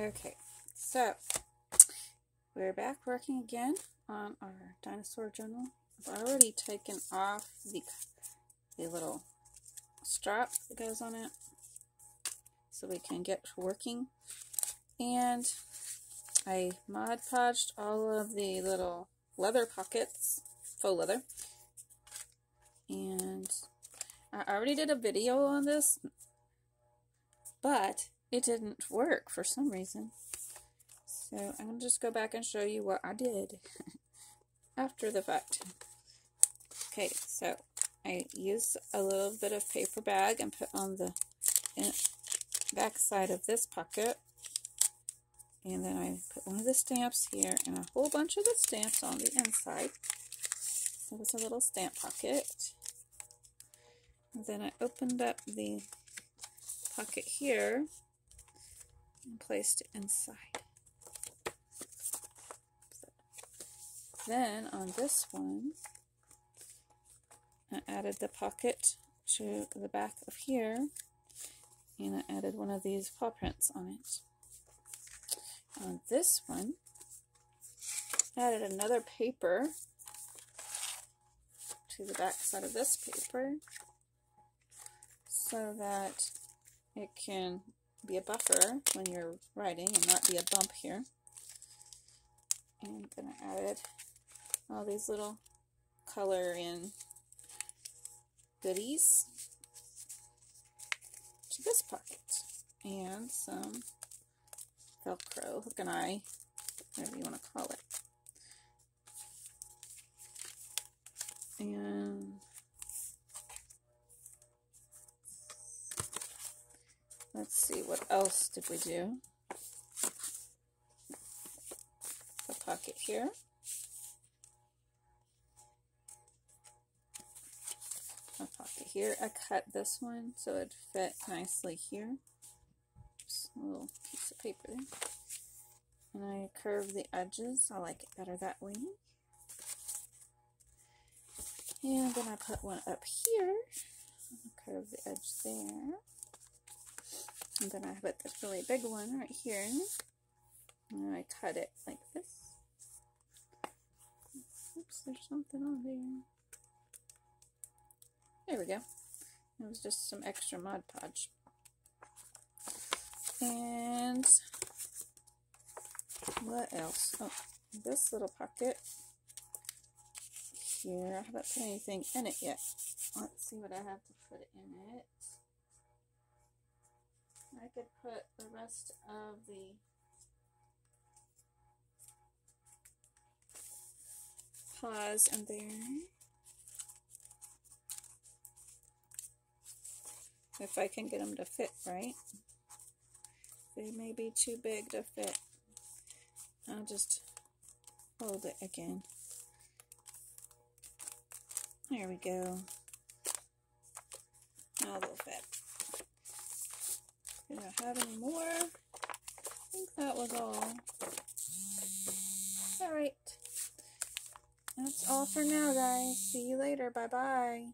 Okay, so we're back working again on our dinosaur journal. I've already taken off the, the little strap that goes on it so we can get working. And I Mod Podged all of the little leather pockets, faux leather. And I already did a video on this, but it didn't work for some reason. So I'm going to just go back and show you what I did after the fact. Okay, so I used a little bit of paper bag and put on the back side of this pocket. And then I put one of the stamps here and a whole bunch of the stamps on the inside. So it's a little stamp pocket. And then I opened up the pocket here and placed it inside. Then on this one, I added the pocket to the back of here and I added one of these paw prints on it. On this one, I added another paper to the back side of this paper so that it can be a buffer when you're writing and not be a bump here. And I added all these little color in goodies to this pocket. And some Velcro, hook and eye, whatever you want to call it. Let's see, what else did we do? The pocket here. A pocket here. I cut this one so it fit nicely here. Just a little piece of paper there. And I curve the edges. I like it better that way. And then I put one up here. Curve the edge there. And then I put this really big one right here. And I cut it like this. Oops, there's something on there. There we go. It was just some extra Mod Podge. And what else? Oh, this little pocket here. I haven't put anything in it yet. Let's see what I have to put in it. I could put the rest of the paws in there. If I can get them to fit right. They may be too big to fit. I'll just hold it again. There we go. Now they'll fit. Do I have any more? I think that was all. Alright. That's all for now, guys. See you later. Bye-bye.